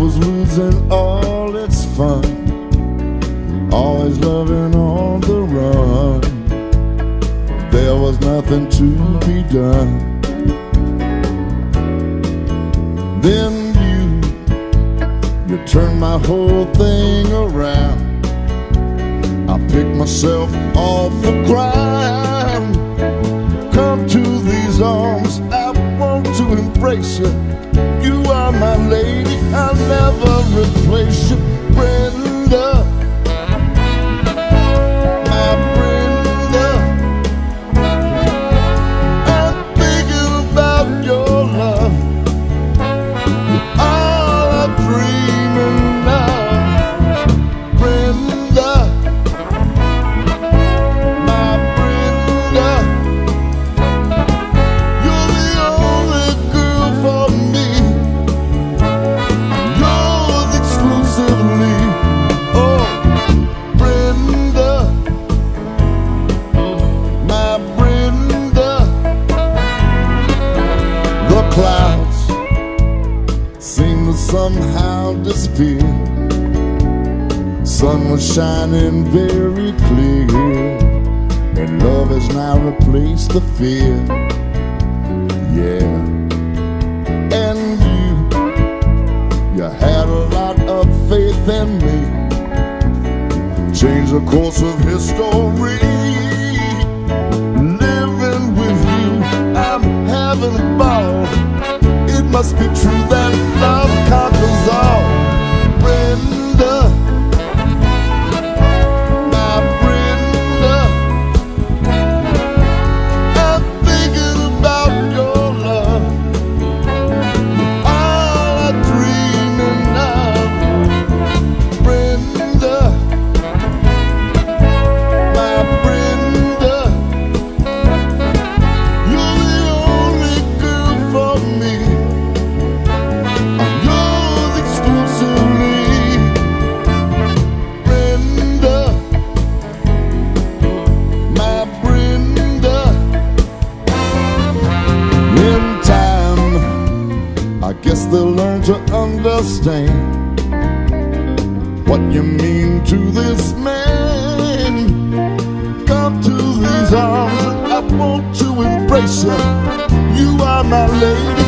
losing all its fun. Always loving on the run. There was nothing to be done. Then you, you turned my whole thing around. I picked myself off the ground. Come to these arms, I want to embrace you. You are my lady, I'll never replace you, clouds seem to somehow disappear. Sun was shining very clear. And love has now replaced the fear. Yeah. And you, you had a lot of faith in me. Change the course of history. Must be true guess they'll learn to understand what you mean to this man. Come to these arms, I want to embrace you. You are my lady.